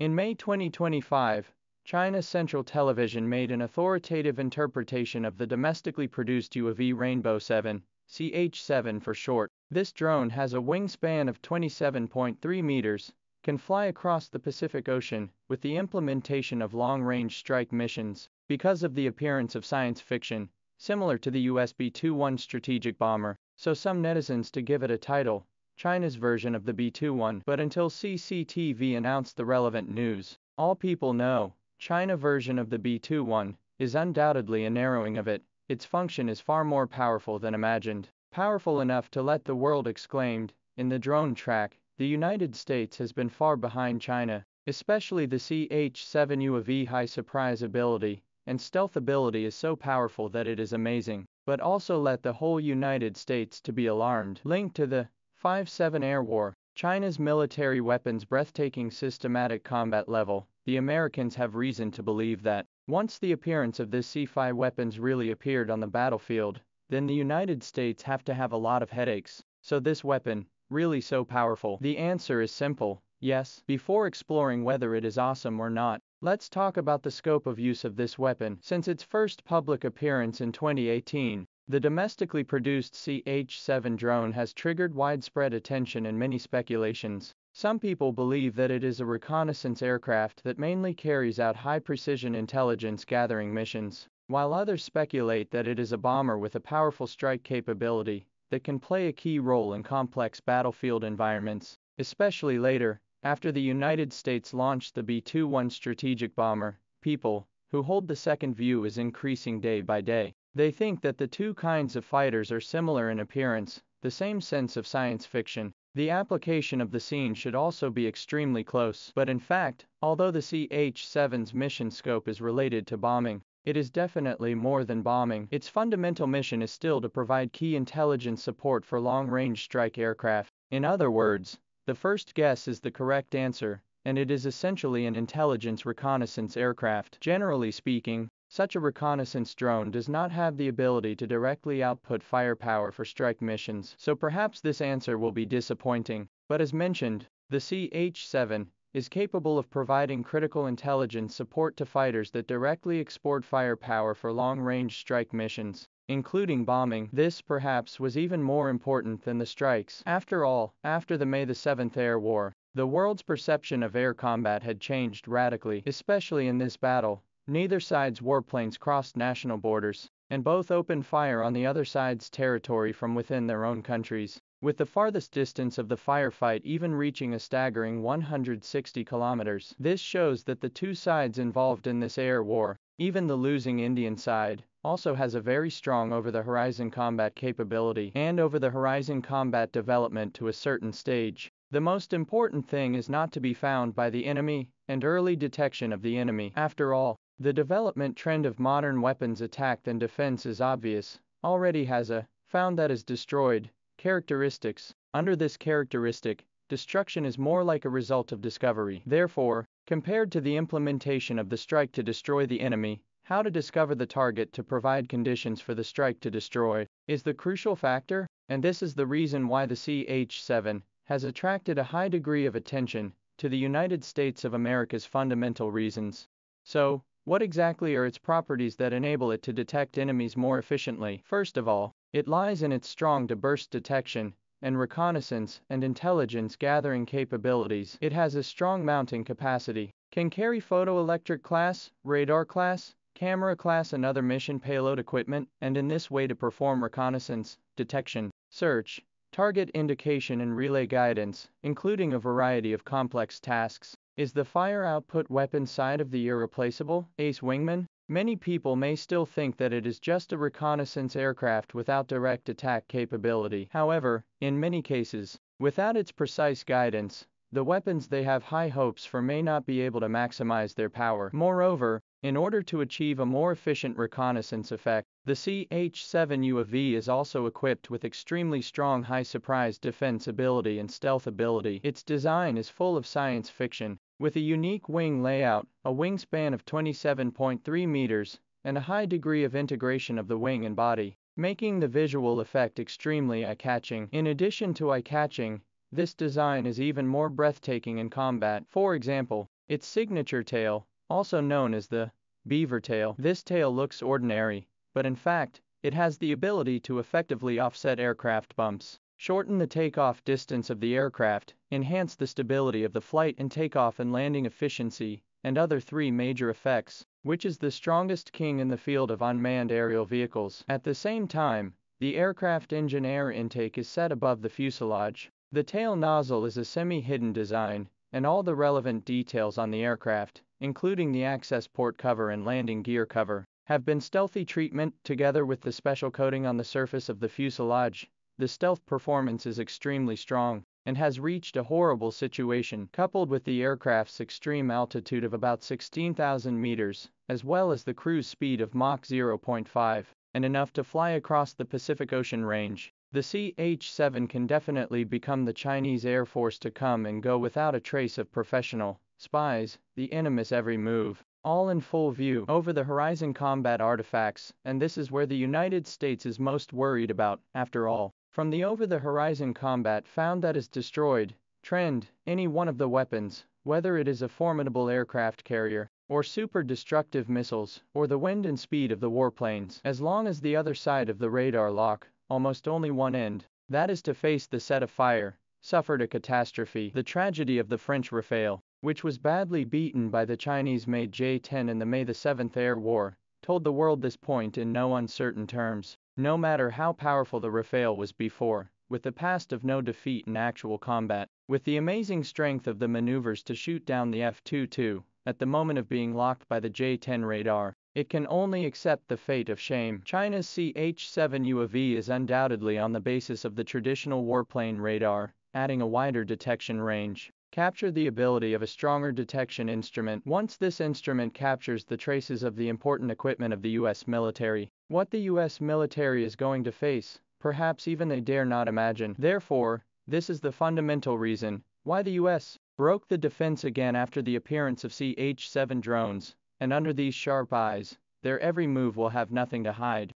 In May 2025, China's Central Television made an authoritative interpretation of the domestically produced UAV Rainbow 7, CH7 for short. This drone has a wingspan of 27.3 meters, can fly across the Pacific Ocean, with the implementation of long-range strike missions. Because of the appearance of science fiction, similar to the US B-21 strategic bomber, so some netizens to give it a title, China's version of the B-21. But until CCTV announced the relevant news, all people know, China version of the B-21 is undoubtedly a narrowing of it. Its function is far more powerful than imagined. Powerful enough to let the world exclaimed, in the drone track, the United States has been far behind China, especially the CH-7 UAV high surprise ability, and stealth ability is so powerful that it is amazing, but also let the whole United States to be alarmed. Linked to the 5-7 air war, China's military weapons breathtaking systematic combat level, the Americans have reason to believe that, once the appearance of this C5 weapons really appeared on the battlefield, then the United States have to have a lot of headaches. So this weapon, really so powerful? The answer is simple, yes. Before exploring whether it is awesome or not, Let's talk about the scope of use of this weapon. Since its first public appearance in 2018, the domestically produced CH-7 drone has triggered widespread attention and many speculations. Some people believe that it is a reconnaissance aircraft that mainly carries out high-precision intelligence gathering missions, while others speculate that it is a bomber with a powerful strike capability that can play a key role in complex battlefield environments, especially later, after the United States launched the B-21 strategic bomber, people who hold the second view is increasing day by day. They think that the two kinds of fighters are similar in appearance, the same sense of science fiction. The application of the scene should also be extremely close. But in fact, although the CH-7's mission scope is related to bombing, it is definitely more than bombing. Its fundamental mission is still to provide key intelligence support for long-range strike aircraft. In other words, the first guess is the correct answer, and it is essentially an intelligence reconnaissance aircraft. Generally speaking, such a reconnaissance drone does not have the ability to directly output firepower for strike missions, so perhaps this answer will be disappointing. But as mentioned, the CH-7 is capable of providing critical intelligence support to fighters that directly export firepower for long-range strike missions including bombing. This, perhaps, was even more important than the strikes. After all, after the May the 7th Air War, the world's perception of air combat had changed radically, especially in this battle. Neither side's warplanes crossed national borders, and both opened fire on the other side's territory from within their own countries, with the farthest distance of the firefight even reaching a staggering 160 kilometers. This shows that the two sides involved in this air war, even the losing Indian side, also has a very strong over-the-horizon combat capability and over-the-horizon combat development to a certain stage. The most important thing is not to be found by the enemy and early detection of the enemy. After all, the development trend of modern weapons attack and defense is obvious, already has a found that is destroyed characteristics. Under this characteristic, destruction is more like a result of discovery. Therefore, compared to the implementation of the strike to destroy the enemy, how to discover the target to provide conditions for the strike to destroy is the crucial factor, and this is the reason why the CH-7 has attracted a high degree of attention to the United States of America's fundamental reasons. So, what exactly are its properties that enable it to detect enemies more efficiently? First of all, it lies in its strong to-burst detection and reconnaissance and intelligence gathering capabilities. It has a strong mounting capacity, can carry photoelectric class, radar class, camera class and other mission payload equipment, and in this way to perform reconnaissance, detection, search, target indication and relay guidance, including a variety of complex tasks. Is the fire output weapon side of the irreplaceable Ace Wingman? Many people may still think that it is just a reconnaissance aircraft without direct attack capability. However, in many cases, without its precise guidance, the weapons they have high hopes for may not be able to maximize their power. Moreover, in order to achieve a more efficient reconnaissance effect, the CH-7 UAV is also equipped with extremely strong high surprise defense ability and stealth ability. Its design is full of science fiction, with a unique wing layout, a wingspan of 27.3 meters, and a high degree of integration of the wing and body, making the visual effect extremely eye-catching. In addition to eye-catching, this design is even more breathtaking in combat. For example, Its signature tail, also known as the beaver tail, this tail looks ordinary, but in fact, it has the ability to effectively offset aircraft bumps, shorten the takeoff distance of the aircraft, enhance the stability of the flight and takeoff and landing efficiency, and other three major effects, which is the strongest king in the field of unmanned aerial vehicles. At the same time, the aircraft engine air intake is set above the fuselage. The tail nozzle is a semi-hidden design, and all the relevant details on the aircraft, including the access port cover and landing gear cover, have been stealthy treatment together with the special coating on the surface of the fuselage. The stealth performance is extremely strong and has reached a horrible situation coupled with the aircraft's extreme altitude of about 16,000 meters, as well as the cruise speed of Mach 0.5 and enough to fly across the Pacific Ocean range. The CH-7 can definitely become the Chinese Air Force to come and go without a trace of professional spies, the enemy's every move all in full view over the horizon combat artifacts, and this is where the United States is most worried about, after all. From the over the horizon combat found that is destroyed, trend, any one of the weapons, whether it is a formidable aircraft carrier, or super destructive missiles, or the wind and speed of the warplanes, as long as the other side of the radar lock, almost only one end, that is to face the set of fire, suffered a catastrophe, the tragedy of the French Rafale which was badly beaten by the Chinese-made J-10 in the May 7 Air War, told the world this point in no uncertain terms. No matter how powerful the Rafale was before, with the past of no defeat in actual combat, with the amazing strength of the maneuvers to shoot down the F-22, at the moment of being locked by the J-10 radar, it can only accept the fate of shame. China's CH-7 UAV is undoubtedly on the basis of the traditional warplane radar, adding a wider detection range capture the ability of a stronger detection instrument. Once this instrument captures the traces of the important equipment of the US military, what the US military is going to face, perhaps even they dare not imagine. Therefore, this is the fundamental reason why the US broke the defense again after the appearance of CH-7 drones, and under these sharp eyes, their every move will have nothing to hide.